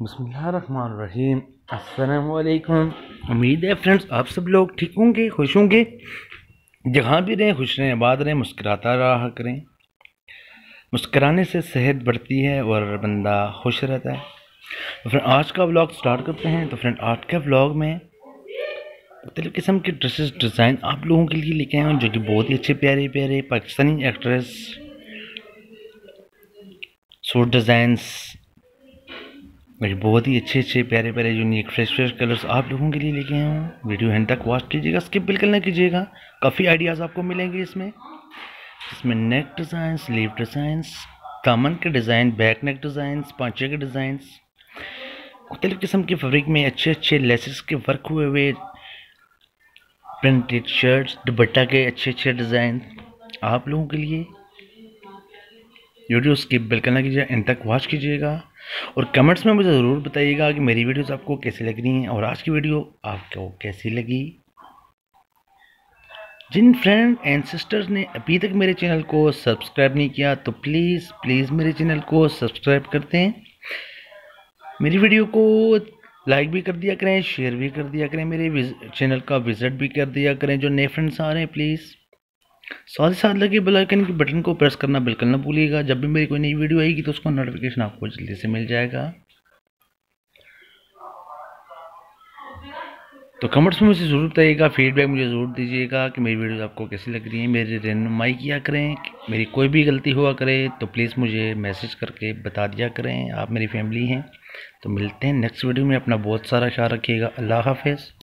बसमीम अस्सलाम उम्मीद है फ्रेंड्स आप सब लोग ठीक होंगे, खुश होंगे। जहाँ भी रहें, खुश रहें, आबाद रहें, मुस्कराता रहा करें। मुस्कराने से सेहत बढ़ती है और बंदा खुश रहता है। तो फ्रेंड, आज का व्लॉग स्टार्ट करते हैं। तो फ्रेंड, आज के व्लॉग में मुख्तलिफ़ किस्म के ड्रेसेस, डिज़ाइन आप लोगों के लिए लेके आए हैं, जो कि बहुत ही अच्छे, प्यारे प्यारे पाकिस्तानी एक्ट्रेस, सूट डिज़ाइंस मेरे बहुत ही अच्छे अच्छे, प्यारे प्यारे यूनिक फ्रेश फ्रेश कलर्स आप लोगों के लिए लेके आए हूँ। वीडियो एंड तक वॉच कीजिएगा स्किप बिल्कुल ना कीजिएगा। काफ़ी आइडियाज़ आपको मिलेंगे इसमें। इसमें नेक डिज़ाइन स्लीव डिज़ाइंस दामन के डिज़ाइन बैक नेक डिज़ाइंस पाँचे के डिज़ाइंस मुख्तलिफ़ किस्म के फैब्रिक में अच्छे अच्छे लेसेस के वर्क हुए हुए प्रिंटेड शर्ट्स दुपट्टा के अच्छे अच्छे डिज़ाइन आप लोगों के लिए। वीडियो स्किप बिल्कुल ना कीजिए एंड तक वॉच कीजिएगा। और कमेंट्स में मुझे ज़रूर बताइएगा कि मेरी वीडियोस आपको कैसी लग रही हैं और आज की वीडियो आपको कैसी लगी। जिन फ्रेंड एंड सिस्टर्स ने अभी तक मेरे चैनल को सब्सक्राइब नहीं किया तो प्लीज़ प्लीज़ मेरे चैनल को सब्सक्राइब करते हैं मेरी वीडियो को लाइक भी कर दिया करें शेयर भी कर दिया करें, मेरे चैनल का विज़िट भी कर दिया करें, जो नए फ्रेंड्स आ रहे हैं प्लीज़ साथ ही साथ लगे बेल आइकन के बटन को प्रेस करना बिल्कुल ना भूलिएगा। जब भी मेरी कोई नई वीडियो आएगी तो उसका नोटिफिकेशन आपको जल्दी से मिल जाएगा। तो कमेंट्स में मुझे ज़रूर बताइएगा फीडबैक मुझे ज़रूर दीजिएगा कि मेरी वीडियो आपको कैसी लग रही है। मेरी रहनुमाई किया करें, मेरी कोई भी गलती हुआ करे तो प्लीज़ मुझे मैसेज करके बता दिया करें। आप मेरी फैमिली हैं तो मिलते हैं नेक्स्ट वीडियो में। अपना बहुत सारा ख्याल रखिएगा। अल्लाह हाफिज़।